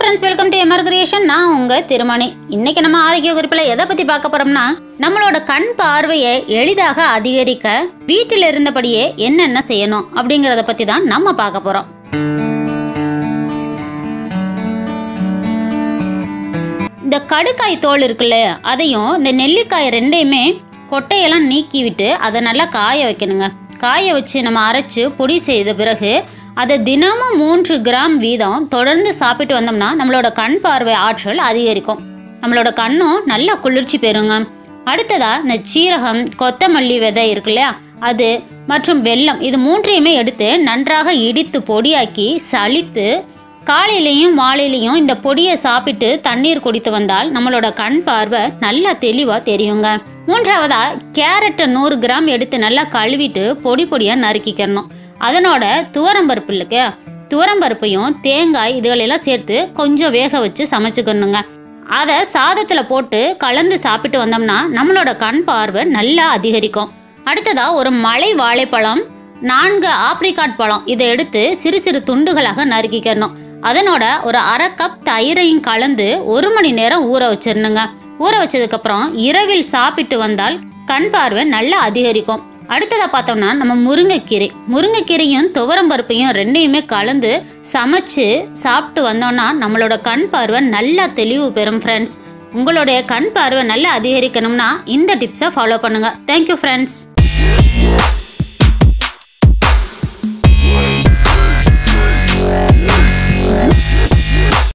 Friends welcome to MR creation நான் உங்க திருமணி. இன்னைக்கு நம்ம ஆரோக்கிய குறிப்பில் எதை பத்தி பார்க்க போறோம்னா நம்மளோட கண் பார்வையை எளிதாக அதிகரிக்க வீட்டில் இருந்தபடியே என்னென்ன செய்யணும் அப்படிங்கறத பத்தி தான் நம்ம பார்க்க போறோம். இந்த கடுக்காய் தோல் இருக்குல்ல அதையும் இந்த நெல்லிக்காய் ரெண்டையுமே கொட்டையெல்லாம் நீக்கி விட்டு அதை நல்லா காய வைக்கணுங்க. காய வச்சு நம்ம அரைச்சு பொடி செய்த பிறகு அதை தினமும் மூன்று கிராம் வீதம் தொடர்ந்து சாப்பிட்டு வந்தோம்னா நம்மளோட கண் பார்வை ஆற்றல் அதிகரிக்கும். நம்மளோட கண்ணும் நல்லா குளிர்ச்சி பெறுங்க அடுத்ததா இந்த சீரகம் கொத்தமல்லி விதை இருக்கு இல்லையா? அது மற்றும் வெல்லம் இது மூன்றையுமே எடுத்து நன்றாக இடித்து பொடியாக்கி சளித்து காலையிலையும் மாலையிலையும் இந்த பொடியை சாப்பிட்டு தண்ணீர் குடித்து வந்தால் நம்மளோட கண் பார்வை நல்லா தெளிவாக தெரியுங்க. மூன்றாவதா கேரட்டை நூறு கிராம் எடுத்து நல்லா கழுவிட்டு பொடி பொடியாக நறுக்கிக்கணும். அதனோட துவரம்பருப்பு இல்லைக்கு துவரம்பருப்பையும் தேங்காய் இதுகளெல்லாம் சேர்த்து கொஞ்சம் வேக வச்சு சமைச்சுக்கணுங்க. அதை சாதத்தில் போட்டு கலந்து சாப்பிட்டு வந்தோம்னா நம்மளோட கண் பார்வை நல்லா அதிகரிக்கும். அடுத்ததாக ஒரு மலை வாழைப்பழம் நான்கு ஆப்ரிகாட் பழம். இதை எடுத்து சிறு சிறு துண்டுகளாக நறுக்கிக்கணும். அதனோட ஒரு அரை கப் தயிரையும் கலந்து ஒரு மணி நேரம் ஊற வச்சிடணுங்க. ஊற வச்சதுக்கப்புறம் இரவில் சாப்பிட்டு வந்தால் கண் பார்வை நல்லா அதிகரிக்கும். அடுத்ததா பார்த்தோம்னா நம்ம முருங்கைக்கீரை. முருங்கைக்கீரையும் துவரம் பருப்பையும் ரெண்டையுமே கலந்து சமைச்சு சாப்பிட்டு வந்தோம்னா நம்மளோட கண் பார்வை நல்லா தெளிவு பெறும் ஃப்ரெண்ட்ஸ் உங்களுடைய கண் பார்வை நல்லா அதிகரிக்கணும்னா இந்த டிப்ஸை ஃபாலோ பண்ணுங்க. Thank you friends